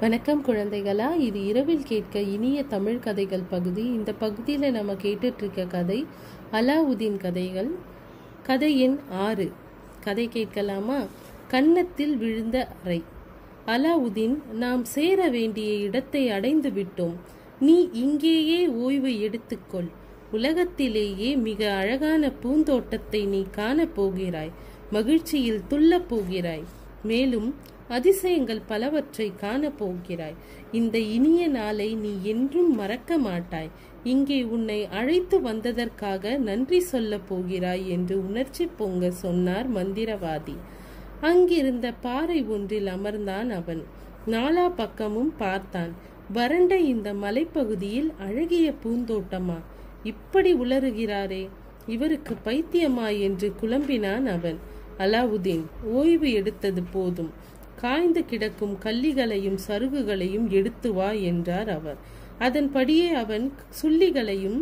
வணக்கம் குழந்தைகளா இது இரவில் கேட்க இனிய தமிழ் கதைகள் பகுதி. இந்த பகுதியில் நம்ம கேட்டுட்ருக்க கதை அலாவுதீன் கதைகள். கதை எண் ஆறு. கதை கேட்கலாமா? கன்னத்தில் விழுந்த அறை. அலாவுதீன் நாம் சேர வேண்டிய இடத்தை அடைந்து விட்டோம். நீ இங்கேயே ஓய்வு எடுத்துக்கொள். உலகத்திலேயே மிக அழகான பூந்தோட்டத்தை நீ காணப் போகிறாய் மகிழ்ச்சியில் துள்ளப் போகிறாய். மேலும் அதிசயங்கள் பலவற்றை காணப்போகிறாய். இந்த இனிய நாளை நீ என்றும் மறக்க மாட்டாய். இங்கே உன்னை அழைத்து வந்ததற்காக நன்றி சொல்லப் போகிறாய் என்று உணர்ச்சி பொங்க சொன்னார் மந்திரவாதி. அங்கிருந்த பாறை ஒன்றில் அமர்ந்தான் அவன். நாலா பக்கமும் பார்த்தான். வறண்ட இந்த மலைப்பகுதியில் அழகிய பூந்தோட்டமா? இப்படி உளறுகிறாரே இவருக்கு பைத்தியமா என்று குழம்பினான் அவன். அலாவுதீன் ஓய்வு எடுத்தது போதும். காய்ந்து கிடக்கும் கல்லிகளையும் சருகுகளையும் எடுத்து வா என்றார் அவர். அதன்படியே அவன் சுள்ளிகளையும்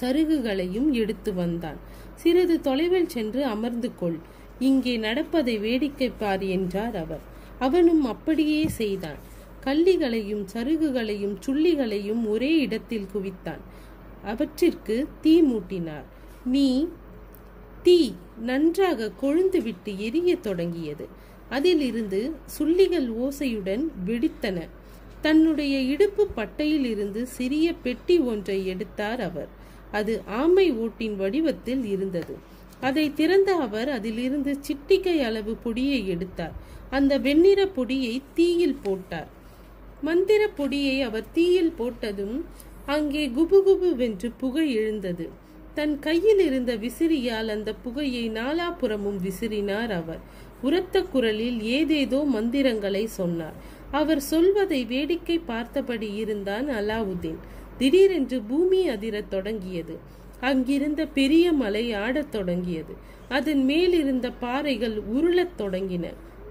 சருகுகளையும் எடுத்து வந்தான். சிறிது தொலைவில் சென்று அமர்ந்து கொள். இங்கே நடப்பதை வேடிக்கை பார் என்றார் அவர். அவனும் அப்படியே செய்தான். கல்லிகளையும் சருகுகளையும் சுள்ளிகளையும் ஒரே இடத்தில் குவித்தான். அவற்றிற்கு தீ மூட்டினார். நீ தீ நன்றாக கொழுந்துவிட்டு எரிய தொடங்கியது. அதிலிருந்து சுள்ளிகள் ஓசையுடன் வெடித்தன தன்னுடைய இடுப்பு பட்டையில் இருந்து சிறிய பெட்டி ஒன்றை எடுத்தார் அவர். அது ஆமை ஓட்டின் வடிவத்தில் இருந்தது. அதை திறந்த அவர் அதிலிருந்து சிட்டிகை அளவு பொடியை எடுத்தார். அந்த வெண்ணிற பொடியை தீயில் போட்டார். மந்திர பொடியை அவர் தீயில் போட்டதும் அங்கே குபுகுபு வென்று புகை எழுந்தது. தன் கையில் இருந்த விசிறியால் அந்த புகையை நாலாபுறமும் விசிறினார் அவர். உரத்த குரலில் ஏதேதோ மந்திரங்களை சொன்னார். அவர் சொல்வதை வேடிக்கை பார்த்தபடி இருந்தான் அலாவுதீன். திடீரென்று பூமி அதிரத் தொடங்கியது. அங்கிருந்த பெரிய மலை ஆடத் தொடங்கியது. அதன் மேலிருந்த பாறைகள் உருளத் தொடங்கின.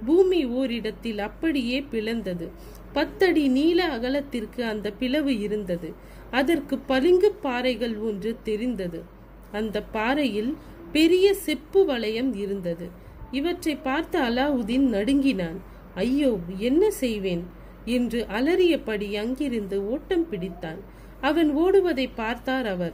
பூமி ஓரிடத்தில் அப்படியே பிளந்தது. பத்தடி நீள அகலத்திற்கு அந்த பிளவு இருந்தது. அதற்கு பளிங்கு பாறைகள் ஒன்று தெரிந்தது. அந்த பாறையில் பெரிய செப்பு வளையம் இருந்தது. இவற்றை பார்த்த அலாவுதீன் நடுங்கினான். ஐயோ என்ன செய்வேன்? என்று அலறியபடி அங்கிருந்து ஓட்டம் பிடித்தான். அவன் ஓடுவதை பார்த்தார் அவர்.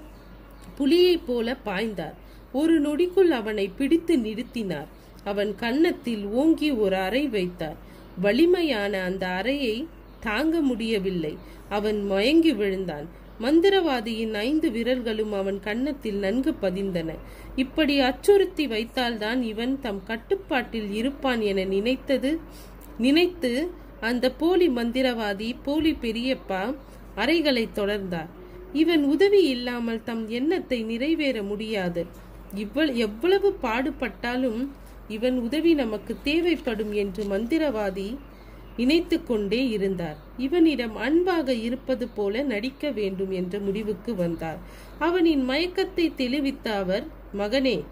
புலியைப் போல பாய்ந்தார். ஒரு நொடிக்குள் அவனை பிடித்து நிறுத்தினார். அவன் கன்னத்தில் ஓங்கி ஒரு அறை வைத்தார். வலிமையான அந்த அறையை தாங்க முடியவில்லை. அவன் மயங்கி விழுந்தான். மந்திரவாதியின் ஐந்து விரல்களும் அவன் கன்னத்தில் நன்கு பதிந்தன. இப்படி அச்சுறுத்தி வைத்தால்தான் இவன் தம் கட்டுப்பாட்டில் இருப்பான் என நினைத்தது நினைத்து அந்த போலி மந்திரவாதி போலி பெரியப்பா அறைகளை தொடர்ந்தார். இவன் உதவி இல்லாமல் தம் எண்ணத்தை நிறைவேற முடியாது. இவ்வளவு எவ்வளவு பாடுபட்டாலும் இவன் உதவி நமக்கு தேவைப்படும் என்று மந்திரவாதி நினைத்து கொண்டே இருந்தார். இவனிடம் அன்பாக இருப்பது போல நடிக்க வேண்டும் என்ற முடிவுக்கு வந்தார். அவனின் மயக்கத்தை தெளிவித்த அவர் மகனே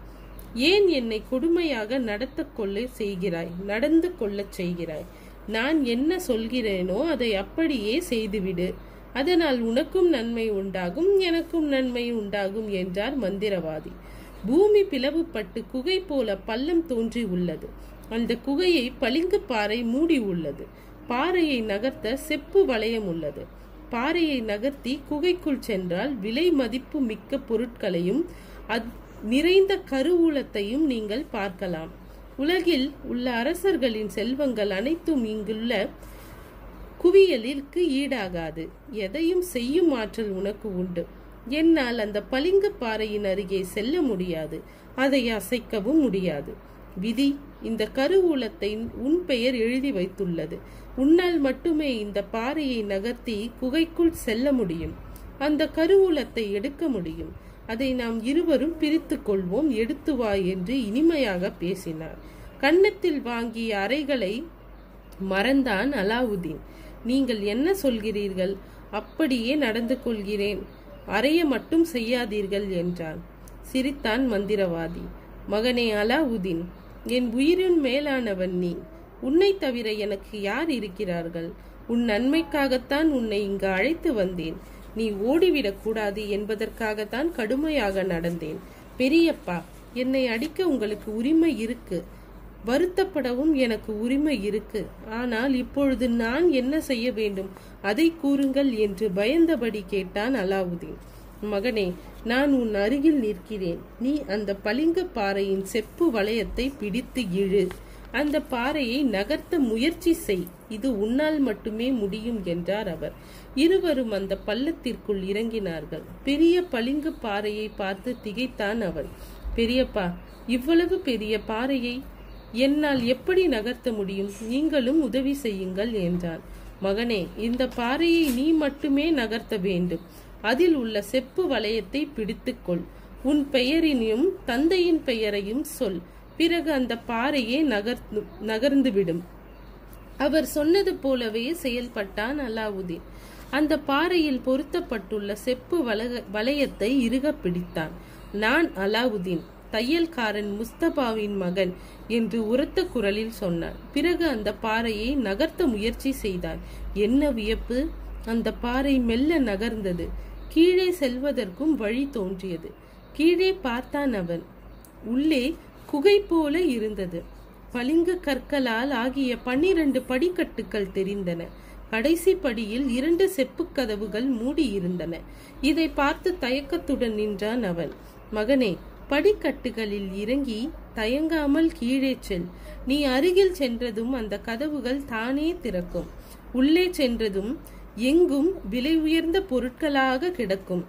ஏன் என்னை கொடுமையாக நடத்த கொள்ள செய்கிறாய்? நடந்து கொள்ளச் செய்கிறாய். நான் என்ன சொல்கிறேனோ அதை அப்படியே செய்துவிடு. அதனால் உனக்கும் நன்மை உண்டாகும் எனக்கும் நன்மை உண்டாகும் என்றார் மந்திரவாதி. பூமி பிளவுபட்டு குகை போல பள்ளம் தோன்றி உள்ளது. அந்த குகையை பளிங்கு பாறை மூடி உள்ளது. பாறையை நகர்த்த செப்பு வளையம் உள்ளது. பாறையை நகர்த்தி குகைக்குள் சென்றால் விலை மதிப்பு மிக்க பொருட்களையும் அத் நிறைந்த கருவூலத்தையும் நீங்கள் பார்க்கலாம். உலகில் உள்ள அரசர்களின் செல்வங்கள் அனைத்தும் இங்குள்ள குவியலிற்கு ஈடாகாது. எதையும் செய்யும் ஆற்றல் உனக்கு உண்டு. என்னால் அந்த பளிங்கு பாறையின் அருகே செல்ல முடியாது. அதை அசைக்கவும் முடியாது. விதி இந்த கருவூலத்தை உன் பெயர் எழுதி வைத்துள்ளது. உன்னால் மட்டுமே இந்த பாறையை நகர்த்தி குகைக்குள் செல்ல முடியும். அந்த கருவூலத்தை எடுக்க முடியும். அதை நாம் இருவரும் பிரித்து கொள்வோம். எடுத்து வா என்று இனிமையாக பேசினார். கன்னத்தில் வாங்கிய அறைகளை மறந்தான் அலாவுதீன். நீங்கள் என்ன சொல்கிறீர்கள்? அப்படியே நடந்து கொள்கிறேன். அறைய மட்டும் செய்யாதீர்கள் என்றான். சிரித்தான் மந்திரவாதி. மகனே அலாவுதீன் என் உயிரின் மேலானவன் நீ. உன்னை தவிர எனக்கு யார் இருக்கிறார்கள்? உன் நன்மைக்காகத்தான் உன்னை இங்கு அழைத்து வந்தேன். நீ ஓடிவிடக் கூடாது என்பதற்காகத்தான் கடுமையாக நடந்தேன். பெரியப்பா என்னை அடிக்க உங்களுக்கு உரிமை இருக்கு. வருத்தப்படவும் எனக்கு உரிமை இருக்கு. ஆனால் இப்பொழுது நான் என்ன செய்ய வேண்டும்? அதை கூறுங்கள் என்று பயந்தபடி கேட்டான் அலாவுதீன். மகனே நான் உன் அருகில் நிற்கிறேன். நீ அந்த பளிங்கு பாறையின் செப்பு வளையத்தை பிடித்து இழு. அந்த பாறையை நகர்த்த முயற்சி செய். இது உன்னால் மட்டுமே முடியும் என்றார் அவர். இருவரும் அந்த பள்ளத்திற்குள் இறங்கினார்கள். பெரிய பளிங்கு பாறையை பார்த்து திகைத்தான் அவன். பெரியப்பா இவ்வளவு பெரிய பாறையை என்னால் எப்படி நகர்த்த முடியும்? நீங்களும் உதவி செய்யுங்கள் என்றான். மகனே இந்த பாறையை நீ மட்டுமே நகர்த்த வேண்டும். அதில் உள்ள செப்பு வளையத்தை பிடித்துக்கொள். உன் பெயரினையும் தந்தையின் பெயரையும் சொல். பிறகு அந்த பாறையே நகர்ந்து நகர்ந்துவிடும். அவர் சொன்னது போலவே செயல்பட்டான் அலாவுதீன் அந்த பாறையில் பொருத்தப்பட்டுள்ள செப்பு வலக வளையத்தை இறுக பிடித்தான். நான் அலாவுதீன் தையல்காரன் முஸ்தபாவின் மகன் என்று உரத்த குரலில் சொன்னான். பிறகு அந்த பாறையை நகர்த்த முயற்சி செய்தான். என்ன வியப்பு? அந்த பாறை மெல்ல நகர்ந்தது. கீழே செல்வதற்கும் வழி தோன்றியது. கீழே பார்த்தான் அவன். உள்ளே குகை போல இருந்தது. பளிங்கு கற்களால் ஆகிய பன்னிரண்டு படிக்கட்டுகள் தெரிந்தன. கடைசி படியில் இரண்டு செப்பு கதவுகள் மூடி இருந்தன இதை பார்த்து தயக்கத்துடன் நின்றான் அவன். மகனே படிக்கட்டுகளில் இறங்கி தயங்காமல் கீழே செல். நீ அருகில் சென்றதும் அந்த கதவுகள் தானே திறக்கும். உள்ளே சென்றதும் எங்கும் விலை உயர்ந்த பொருட்களாக கிடக்கும்.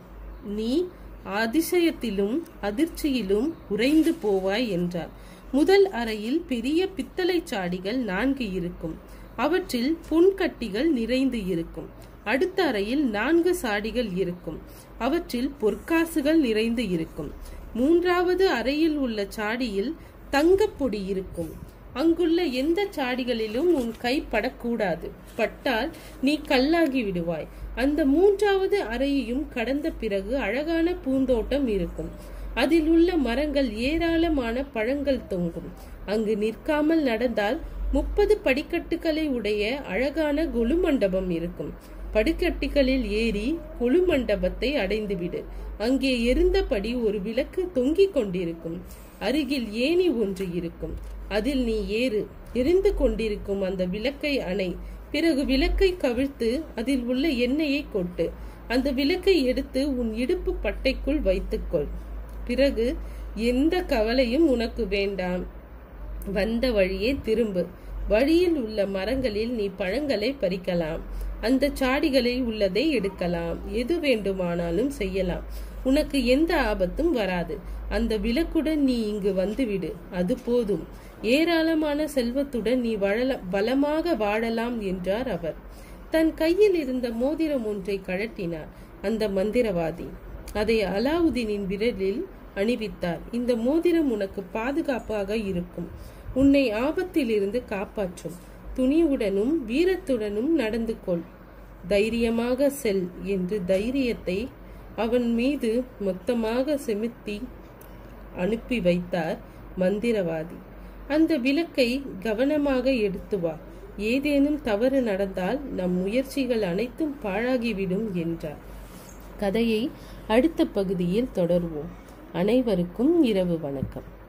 நீ அதிசயத்திலும் அதிர்ச்சியிலும் உறைந்து போவாய் என்றார். முதல் அறையில் பெரிய பித்தளை சாடிகள் நான்கு இருக்கும். அவற்றில் புன்கட்டிகள் நிறைந்து இருக்கும். அடுத்த அறையில் நான்கு சாடிகள் இருக்கும். அவற்றில் பொற்காசுகள் நிறைந்து இருக்கும். மூன்றாவது அறையில் உள்ள சாடியில் தங்கப்பொடி இருக்கும். அங்குள்ள எந்த சாடிகளிலும் உன் கை படக்கூடாது. பட்டால் நீ கல்லாகி விடுவாய். அந்த மூன்றாவது அறையையும் கடந்த பிறகு அழகான பூந்தோட்டம் இருக்கும். அதில் உள்ள மரங்கள் ஏராளமான பழங்கள் தொங்கும். அங்கு நிற்காமல் நடந்தால் முப்பது படிக்கட்டுகளை உடைய அழகான குழு மண்டபம் இருக்கும். படிக்கட்டுகளில் ஏறி குழு மண்டபத்தை அடைந்துவிடு. அங்கே எரிந்தபடி ஒரு விளக்கு தொங்கிக் கொண்டிருக்கும். அருகில் ஏணி ஒன்று இருக்கும். அதில் நீ ஏறு. எரிந்து கொண்டிருக்கும் அந்த விளக்கை அணை. பிறகு விளக்கை கவிழ்த்து அதில் உள்ள எண்ணெயை கொட்டு. அந்த விளக்கை எடுத்து உன் இடுப்பு பட்டைக்குள் வைத்துக்கொள். பிறகு எந்த கவலையும் உனக்கு வேண்டாம். வந்த வழியே திரும்பு. வழியில் உள்ள மரங்களில் நீ பழங்களை பறிக்கலாம். அந்த சாடிகளில் உள்ளதை எடுக்கலாம். எது வேண்டுமானாலும் செய்யலாம். உனக்கு எந்த ஆபத்தும் வராது. அந்த விளக்குடன் நீ இங்கு வந்துவிடு. அது போதும். ஏராளமான செல்வத்துடன் நீ வளல பலமாக வாழலாம் என்றார் அவர். தன் கையில் இருந்த மோதிரம் ஒன்றை கழட்டினார் அந்த மந்திரவாதி அதை அலாவுதீனின் விரலில் அணிவித்தார். இந்த மோதிரம் உனக்கு பாதுகாப்பாக இருக்கும். உன்னை ஆபத்திலிருந்து காப்பாற்றும். துணிவுடனும் வீரத்துடனும் நடந்து கொள். தைரியமாக செல் என்று தைரியத்தை அவன் மீது மொத்தமாக செலுத்தி அனுப்பி வைத்தார் மந்திரவாதி. அந்த விளக்கை கவனமாக எடுத்து வா. ஏதேனும் தவறு நடந்தால் நம் முயற்சிகள் அனைத்தும் பாழாகிவிடும் என்றார். கதையை அடுத்த பகுதியில் தொடர்வோம். அனைவருக்கும் இரவு வணக்கம்.